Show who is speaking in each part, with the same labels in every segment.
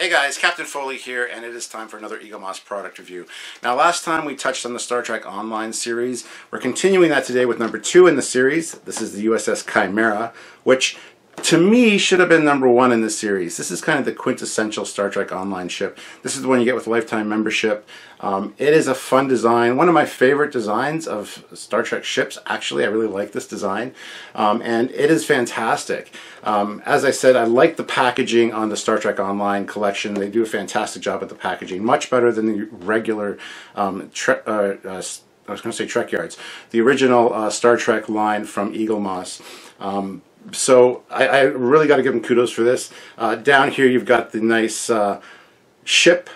Speaker 1: Hey guys, Captain Foley here, and it is time for another Eaglemoss product review. Now last time we touched on the Star Trek Online series. We're continuing that today with number two in the series. This is the USS Chimera, which to me should have been number one in the series. This is kind of the quintessential Star Trek Online ship. This is the one you get with lifetime membership. Um, it is a fun design. One of my favorite designs of Star Trek ships. Actually, I really like this design. Um, and it is fantastic. Um, as I said, I like the packaging on the Star Trek Online collection. They do a fantastic job with the packaging. Much better than the regular um, uh, uh, I was going to say Trekyards. The original uh, Star Trek line from Eaglemoss. Um, so I, I really got to give them kudos for this. Uh, down here you've got the nice uh, ship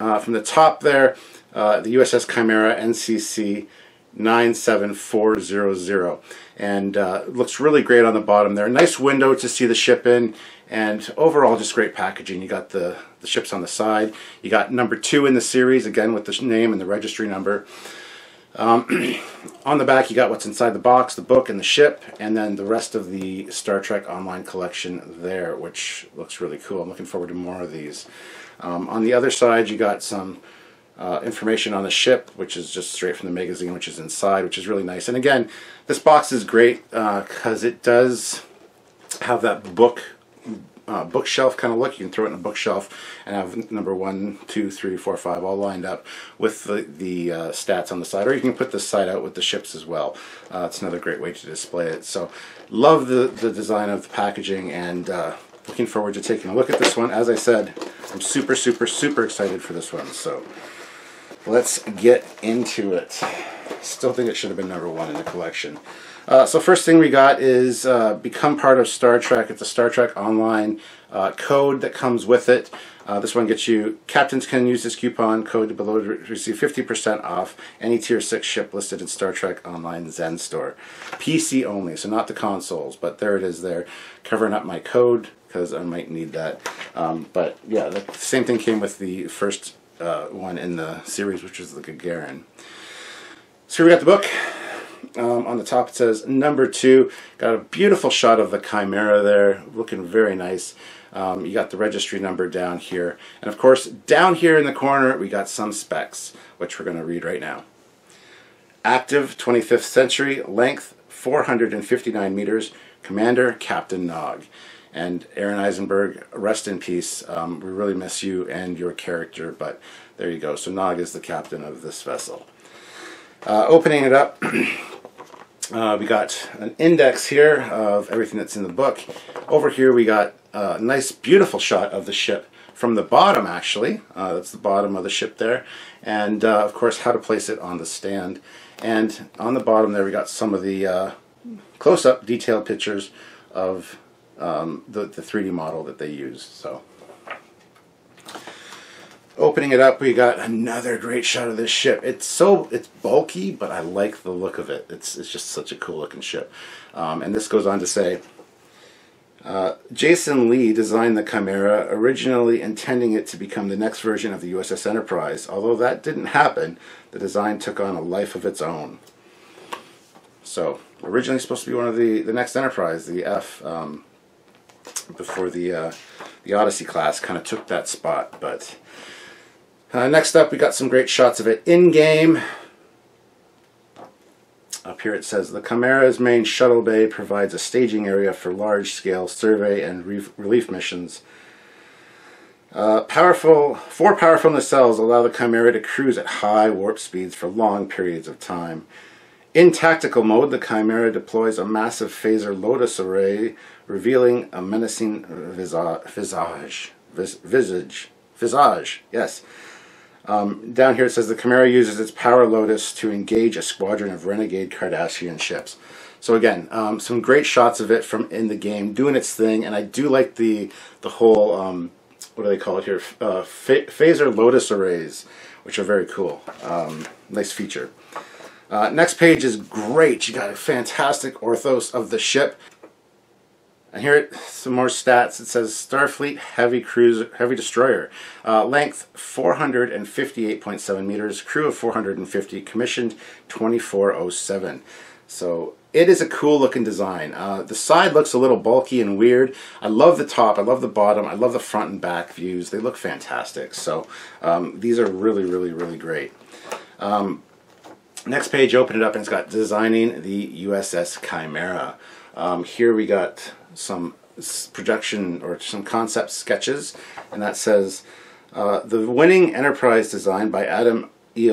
Speaker 1: uh, from the top there, uh, the USS Chimera NCC 97400 and uh, looks really great on the bottom there. Nice window to see the ship in and overall just great packaging. You got the, the ships on the side. You got number two in the series again with the name and the registry number. Um, on the back you got what's inside the box, the book and the ship, and then the rest of the Star Trek Online collection there, which looks really cool. I'm looking forward to more of these. Um, on the other side you got some uh, information on the ship, which is just straight from the magazine, which is inside, which is really nice. And again, this box is great because uh, it does have that book uh, bookshelf kind of look. You can throw it in a bookshelf and have number one, two, three, four, five all lined up with the, the uh, stats on the side. Or you can put the side out with the ships as well. Uh, it's another great way to display it. So love the, the design of the packaging and uh, looking forward to taking a look at this one. As I said, I'm super, super, super excited for this one. So let's get into it. Still think it should have been number one in the collection. Uh, so first thing we got is uh, become part of Star Trek. It's a Star Trek Online uh, code that comes with it. Uh, this one gets you, captains can use this coupon code below to receive 50% off any Tier 6 ship listed in Star Trek Online Zen Store. PC only, so not the consoles, but there it is there, covering up my code because I might need that. Um, but yeah, the same thing came with the first uh, one in the series, which was the Gagarin. So here we got the book. Um, on the top it says number two. Got a beautiful shot of the Chimera there, looking very nice. Um, you got the registry number down here. And of course, down here in the corner, we got some specs, which we're going to read right now. Active 25th century, length 459 meters, commander Captain Nog. And Aron Eisenberg, rest in peace. Um, we really miss you and your character, but there you go. So Nog is the captain of this vessel. Uh, opening it up, uh, we got an index here of everything that's in the book. Over here we got a nice beautiful shot of the ship from the bottom actually. Uh, that's the bottom of the ship there. And uh, of course how to place it on the stand. And on the bottom there we got some of the uh, close-up detailed pictures of um, the, the 3D model that they used. So opening it up we got another great shot of this ship. It's so it's bulky but I like the look of it. It's, it's just such a cool looking ship. Um, and this goes on to say uh, Jason Lee designed the Chimera originally intending it to become the next version of the USS Enterprise. Although that didn't happen the design took on a life of its own. So originally supposed to be one of the the next Enterprise the F um, before the uh, the Odyssey class kind of took that spot but uh, next up, we got some great shots of it in-game. Up here it says, the Chimera's main shuttle bay provides a staging area for large-scale survey and relief missions. Uh, powerful, four powerful nacelles allow the Chimera to cruise at high warp speeds for long periods of time. In tactical mode, the Chimera deploys a massive phaser Lotus array, revealing a menacing visage. Vis visage. Visage, yes. Um, down here it says the Chimera uses its power Lotus to engage a squadron of renegade Cardassian ships. So again, um, some great shots of it from in the game, doing its thing, and I do like the the whole um, what do they call it here? Uh, phaser Lotus arrays, which are very cool. Um, nice feature. Uh, next page is great. You got a fantastic orthos of the ship. And here, some more stats. It says Starfleet Heavy Cruiser, Heavy Destroyer, uh, length 458.7 meters, crew of 450, commissioned 2407. So it is a cool looking design. Uh, the side looks a little bulky and weird. I love the top, I love the bottom, I love the front and back views. They look fantastic. So um, these are really, really, really great. Um, next page, open it up and it's got designing the USS Chimera. Um, here we got some projection or some concept sketches and that says uh, the winning enterprise design by Adam Lee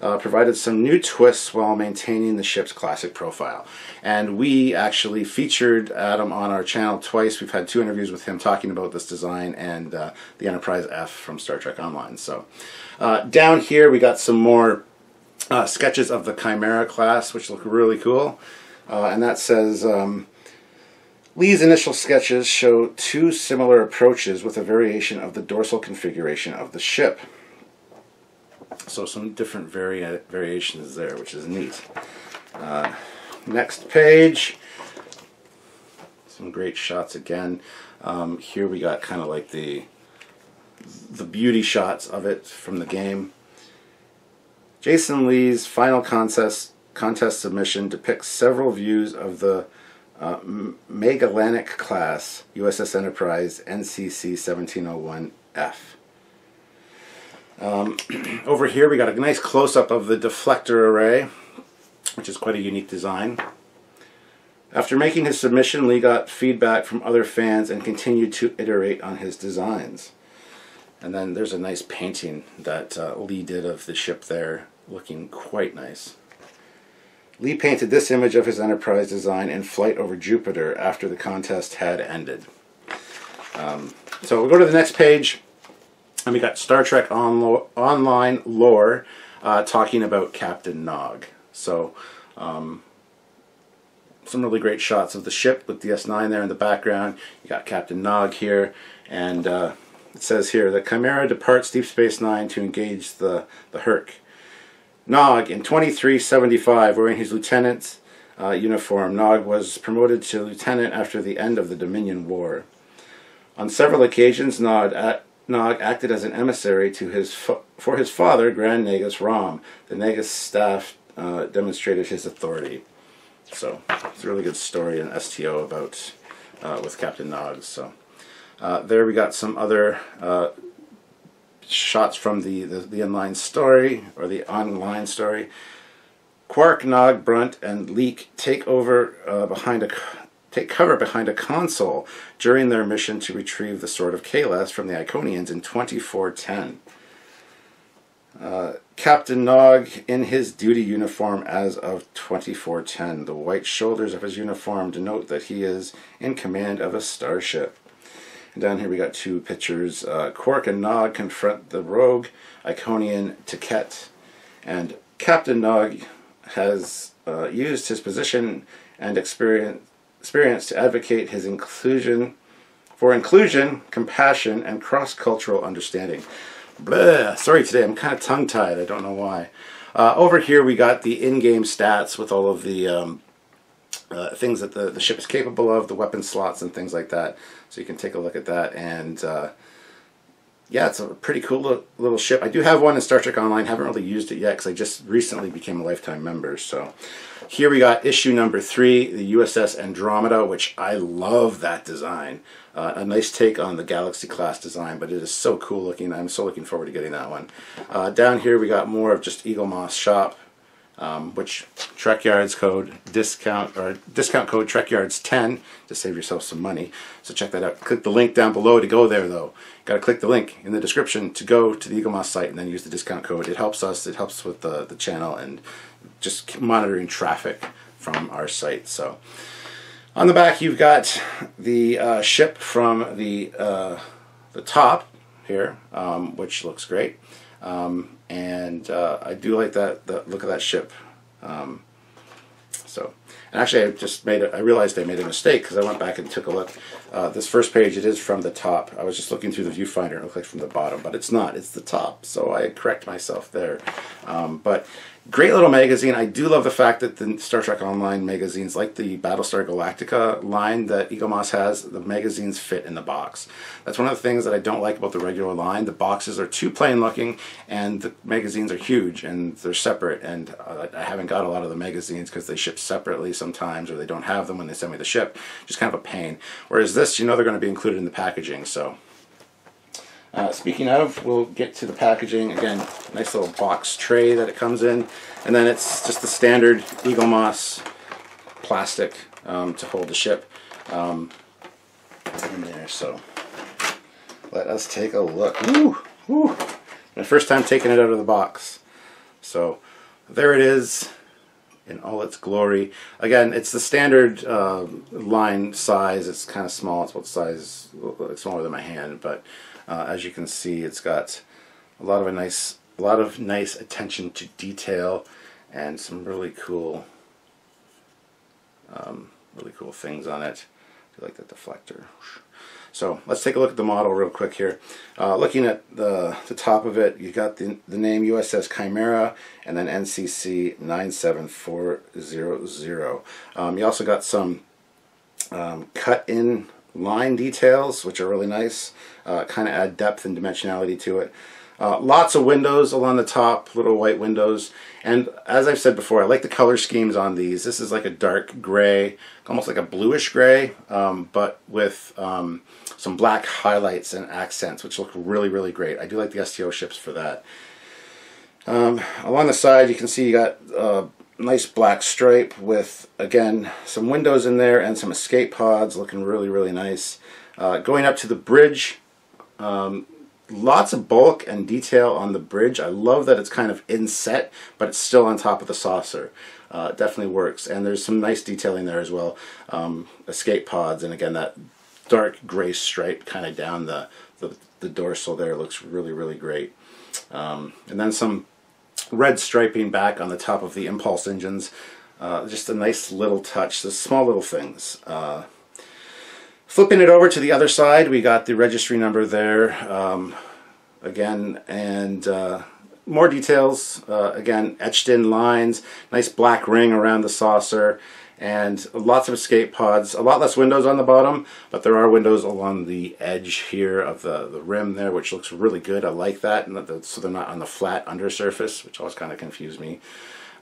Speaker 1: uh, provided some new twists while maintaining the ship's classic profile. And we actually featured Adam on our channel twice. We've had two interviews with him talking about this design and uh, the Enterprise F from Star Trek Online. So uh, down here we got some more uh, sketches of the Chimera class, which look really cool. Uh, and that says, um, Lee's initial sketches show two similar approaches with a variation of the dorsal configuration of the ship. So some different vari variations there, which is neat. Uh, next page. Some great shots again. Um, here we got kind of like the the beauty shots of it from the game. Jason Lee's final contest contest submission depicts several views of the uh, class USS Enterprise NCC 1701F. Um, over here we got a nice close-up of the deflector array, which is quite a unique design. After making his submission, Lee got feedback from other fans and continued to iterate on his designs. And then there's a nice painting that uh, Lee did of the ship there, looking quite nice. Lee painted this image of his Enterprise design in flight over Jupiter after the contest had ended. Um, so we'll go to the next page. And we got Star Trek on Online lore uh, talking about Captain Nog. So, um, some really great shots of the ship with DS9 there in the background. You got Captain Nog here, and uh, it says here the Chimera departs Deep Space Nine to engage the the Hur'q. Nog in 2375, wearing his lieutenant's uh, uniform, Nog was promoted to lieutenant after the end of the Dominion War. On several occasions, Nog, at, Nog acted as an emissary to his for his father, Grand Nagus Rom. The Nagus staff uh, demonstrated his authority. So it's a really good story in STO about uh, with Captain Nog. So uh, there we got some other uh, shots from the, the, the inline story or the online story. Quark, Nog, Brunt, and Leck take over uh, behind a take cover behind a console during their mission to retrieve the Sword of Kahless from the Iconians in 2410. Uh, Captain Nog in his duty uniform as of 2410. The white shoulders of his uniform denote that he is in command of a starship. And down here we got two pictures. Uh, Quark and Nog confront the rogue Iconian T'Ket. And Captain Nog has uh, used his position and experience experience to advocate his inclusion for inclusion, compassion, and cross-cultural understanding. Blah, sorry today, I'm kind of tongue-tied, I don't know why. Uh, over here we got the in-game stats with all of the um, uh, things that the, the ship is capable of, the weapon slots and things like that. So you can take a look at that and uh, yeah, it's a pretty cool little ship. I do have one in Star Trek Online. Haven't really used it yet because I just recently became a lifetime member. So here we got issue number three, the USS Andromeda, which I love that design. Uh, a nice take on the Galaxy class design, but it is so cool looking. I'm so looking forward to getting that one. Uh, down here we got more of just Eaglemoss Shop um, which Trekyards code discount or discount code Trekyards 10 to save yourself some money. So check that out. Click the link down below to go there though. Got to click the link in the description to go to the Eagle Eaglemoss site and then use the discount code. It helps us. It helps with the the channel and just monitoring traffic from our site. So on the back you've got the uh, ship from the uh, the top here, um, which looks great. Um, and uh, I do like that the look of that ship. Um, so, and actually, I just made it. I realized I made a mistake because I went back and took a look. Uh, this first page, it is from the top. I was just looking through the viewfinder. It looked like from the bottom, but it's not. It's the top. So I correct myself there. Um, but Great little magazine. I do love the fact that the Star Trek Online magazines, like the Battlestar Galactica line that Eaglemoss has, the magazines fit in the box. That's one of the things that I don't like about the regular line. The boxes are too plain looking, and the magazines are huge and they're separate. And uh, I haven't got a lot of the magazines because they ship separately sometimes, or they don't have them when they send me the ship. Just kind of a pain. Whereas this, you know, they're going to be included in the packaging. So uh, speaking of, we'll get to the packaging. Again, nice little box tray that it comes in. And then it's just the standard Eaglemoss plastic um, to hold the ship um, in there. So let us take a look. Woo, woo. My first time taking it out of the box. So there it is in all its glory. Again, it's the standard uh, line size. It's kind of small. It's about size, smaller than my hand, but uh, as you can see, it's got a lot of a nice, a lot of nice attention to detail, and some really cool, um, really cool things on it. I like the deflector. So let's take a look at the model real quick here. Uh, looking at the, the top of it, you got the, the name USS Chimera and then NCC 97400. Um, you also got some um, cut in line details, which are really nice. Uh, kind of add depth and dimensionality to it. Uh, lots of windows along the top, little white windows. And as I've said before, I like the color schemes on these. This is like a dark gray, almost like a bluish gray, um, but with um, some black highlights and accents, which look really, really great. I do like the STO ships for that. Um, along the side, you can see you got a nice black stripe with, again, some windows in there and some escape pods looking really, really nice. Uh, going up to the bridge, um, lots of bulk and detail on the bridge. I love that it's kind of inset, but it's still on top of the saucer. Uh, definitely works. And there's some nice detailing there as well. Um, escape pods, and again, that dark gray stripe kind of down the, the, the, dorsal there looks really, really great. Um, and then some red striping back on the top of the impulse engines. Uh, just a nice little touch, the small little things. Uh, flipping it over to the other side, we got the registry number there um, again, and uh, more details. Uh, again, etched in lines, nice black ring around the saucer, and lots of escape pods. A lot less windows on the bottom, but there are windows along the edge here of the, the rim there, which looks really good. I like that, and the, so they're not on the flat undersurface, which always kind of confused me.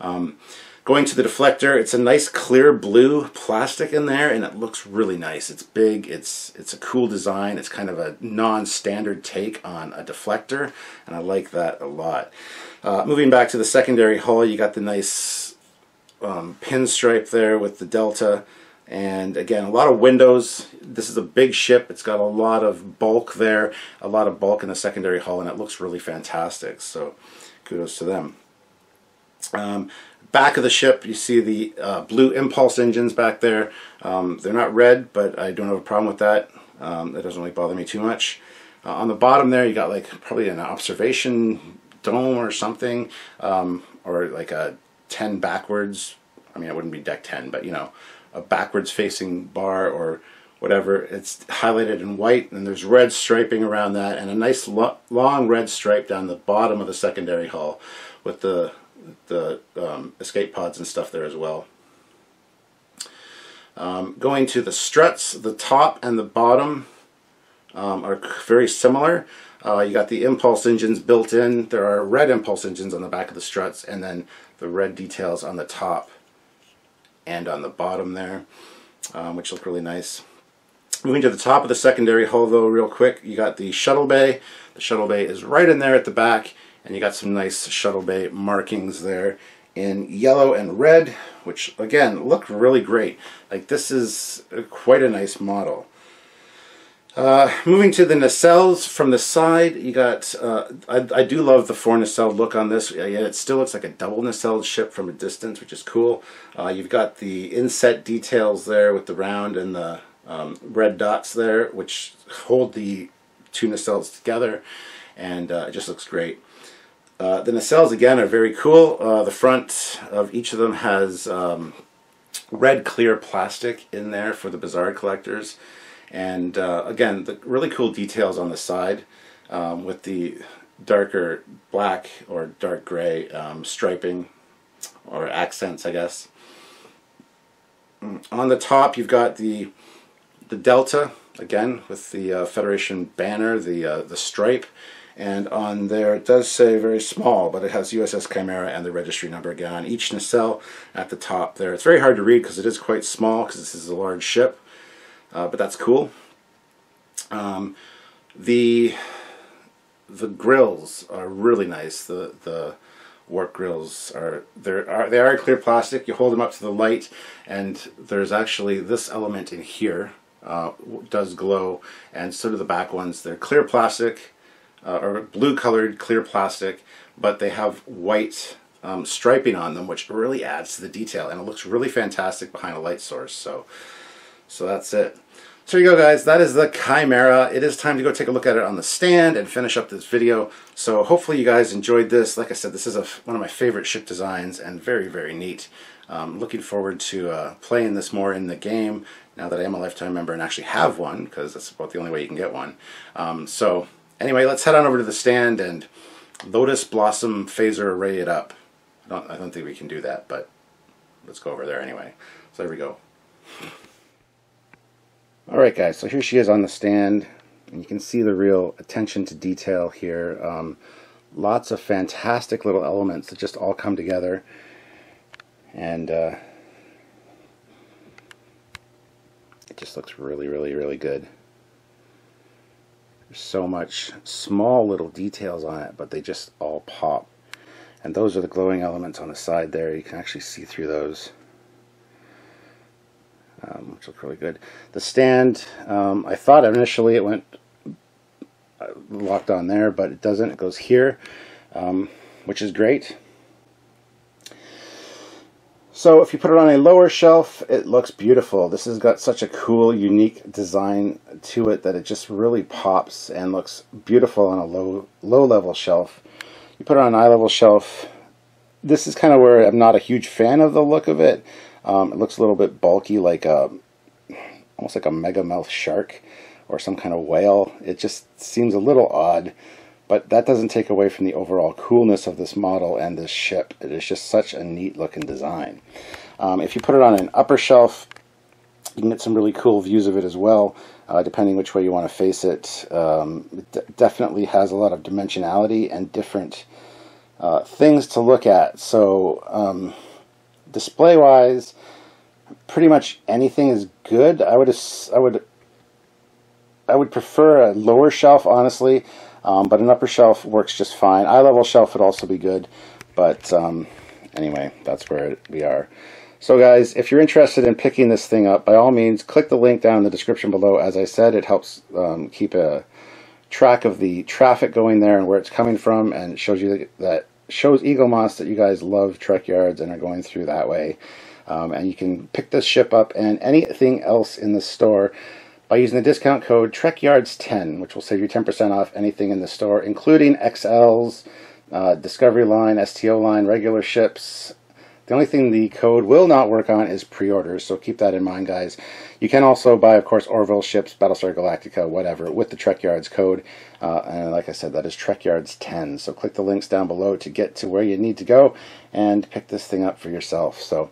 Speaker 1: Um, going to the deflector, it's a nice clear blue plastic in there, and it looks really nice. It's big, it's, it's a cool design, it's kind of a non-standard take on a deflector, and I like that a lot. Uh, moving back to the secondary hull, you got the nice um, pinstripe there with the Delta. And again, a lot of windows. This is a big ship. It's got a lot of bulk there, a lot of bulk in the secondary hull, and it looks really fantastic. So kudos to them. Um, back of the ship, you see the uh, blue impulse engines back there. Um, they're not red, but I don't have a problem with that. Um, that doesn't really bother me too much. Uh, on the bottom there, you got like probably an observation dome or something, um, or like a 10 backwards. I mean, it wouldn't be deck 10, but you know, a backwards facing bar or whatever. It's highlighted in white and there's red striping around that and a nice lo long red stripe down the bottom of the secondary hull with the, the um, escape pods and stuff there as well. Um, going to the struts, the top and the bottom um, are very similar. Uh, you got the impulse engines built in. There are red impulse engines on the back of the struts and then the red details on the top and on the bottom there, um, which look really nice. Moving to the top of the secondary hull though real quick, you got the shuttle bay. The shuttle bay is right in there at the back and you got some nice shuttle bay markings there in yellow and red, which again look really great. Like this is quite a nice model. Uh, moving to the nacelles from the side, you got, uh, I, I, do love the four nacelle look on this. Yeah, it still looks like a double nacelle ship from a distance, which is cool. Uh, you've got the inset details there with the round and the um, red dots there, which hold the two nacelles together, and uh, it just looks great. Uh, the nacelles, again, are very cool. Uh, the front of each of them has um, red clear plastic in there for the Bussard collectors. And uh, again, the really cool details on the side um, with the darker black or dark gray um, striping or accents, I guess. On the top, you've got the the Delta again with the uh, Federation banner, the uh, the stripe, and on there it does say very small, but it has USS Chimera and the registry number again on each nacelle at the top there. It's very hard to read because it is quite small because this is a large ship, uh, but that's cool. Um, the the grills are really nice. The the warp grills are they are they are clear plastic. You hold them up to the light, and there's actually this element in here uh, does glow, and so do the back ones. They're clear plastic uh, or blue colored clear plastic, but they have white um, striping on them, which really adds to the detail, and it looks really fantastic behind a light source. So, so that's it. So there you go guys, that is the Chimera. It is time to go take a look at it on the stand and finish up this video. So hopefully you guys enjoyed this. Like I said, this is a, one of my favorite ship designs and very, very neat. Um, looking forward to uh, playing this more in the game now that I am a lifetime member and actually have one because that's about the only way you can get one. Um, so anyway, let's head on over to the stand and Lotus Blossom Phaser Array it up. I don't, I don't think we can do that, but let's go over there anyway. So there we go. Alright guys, so here she is on the stand, and you can see the real attention to detail here. Um, lots of fantastic little elements that just all come together. And uh, it just looks really, really, really good. There's so much small little details on it, but they just all pop. And those are the glowing elements on the side there. You can actually see through those um, which look really good. The stand, um, I thought initially it went uh, locked on there, but it doesn't. It goes here, um, which is great. So if you put it on a lower shelf, it looks beautiful. This has got such a cool, unique design to it that it just really pops and looks beautiful on a low, low level shelf. You put it on an eye level shelf. This is kind of where I'm not a huge fan of the look of it. Um, it looks a little bit bulky, like a almost like a megamouth shark or some kind of whale. It just seems a little odd, but that doesn't take away from the overall coolness of this model and this ship. It is just such a neat looking design. Um, if you put it on an upper shelf, you can get some really cool views of it as well, uh, depending which way you want to face it. Um, it definitely has a lot of dimensionality and different uh, things to look at. So, um, display wise, pretty much anything is good. I would I would I would prefer a lower shelf, honestly, um, but an upper shelf works just fine. Eye level shelf would also be good, but um, anyway, that's where we are. So guys, if you're interested in picking this thing up, by all means, click the link down in the description below. As I said, it helps um, keep a track of the traffic going there and where it's coming from, and it shows you that shows Eaglemoss that you guys love Trekyards and are going through that way. Um, and you can pick this ship up and anything else in the store by using the discount code TrekYards10, which will save you 10% off anything in the store, including XLs, uh, Discovery line, STO line, regular ships, the only thing the code will not work on is pre-orders, so keep that in mind, guys. You can also buy, of course, Orville ships, Battlestar Galactica, whatever, with the Trekyards code. Uh, and like I said, that is Trekyards 10. So click the links down below to get to where you need to go and pick this thing up for yourself. So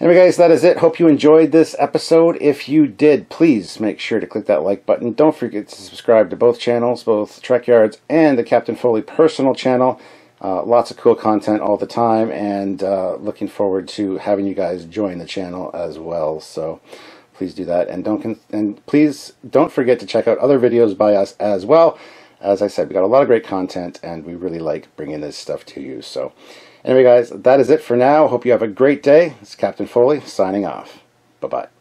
Speaker 1: Anyway, guys, that is it. Hope you enjoyed this episode. If you did, please make sure to click that like button. Don't forget to subscribe to both channels, both Trekyards and the Captain Foley personal channel. Uh, lots of cool content all the time, and uh, looking forward to having you guys join the channel as well. So please do that, and don't and please don't forget to check out other videos by us as well. As I said, we got a lot of great content, and we really like bringing this stuff to you. So anyway, guys, that is it for now. Hope you have a great day. It's Captain Foley signing off. Bye bye.